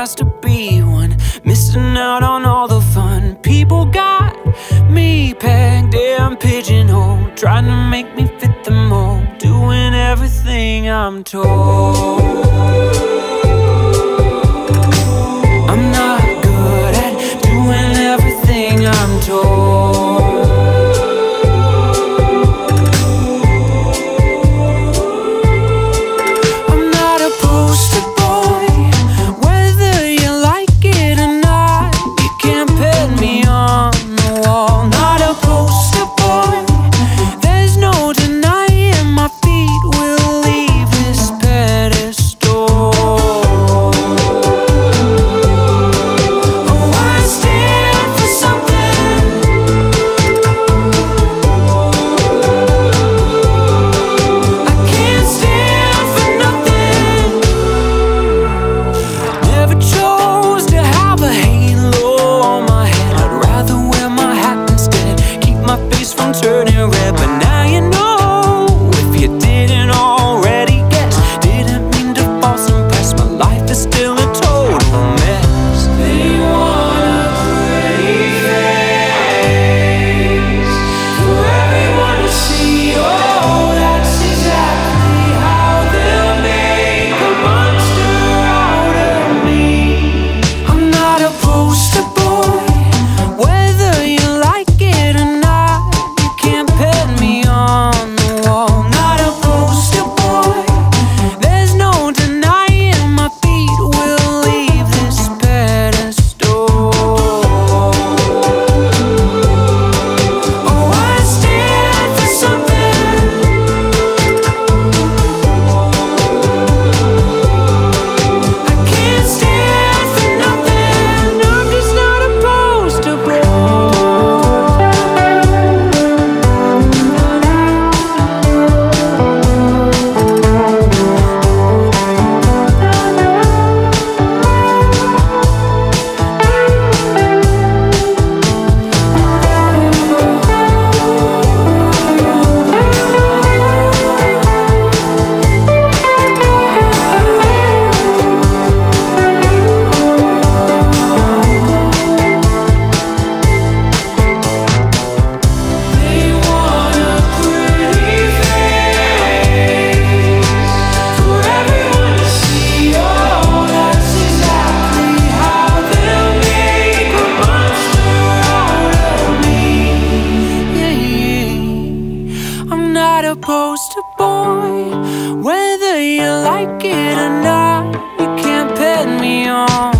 asked to be one. Missing out on all the fun. People got me pegged and pigeonholed Trying to make me fit the mold Doing everything I'm told poster boy. Whether you like it or not, you can't pet me on.